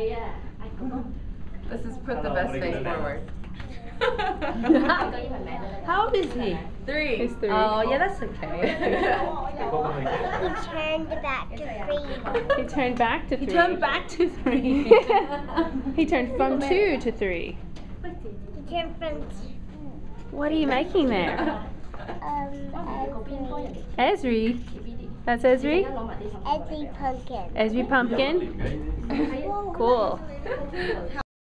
ai à ai cũng có Let's put the best face forward. có với mình mẹ nữa How old is he? Three. He's three. Oh, yeah, that's okay. He turned back to three. He turned back to three. He three. turned back to three. He turned from two to three. He turned from What are you making there? um Ezri. That's Ezri? Ezzy pumpkin. Ezri pumpkin? Cool.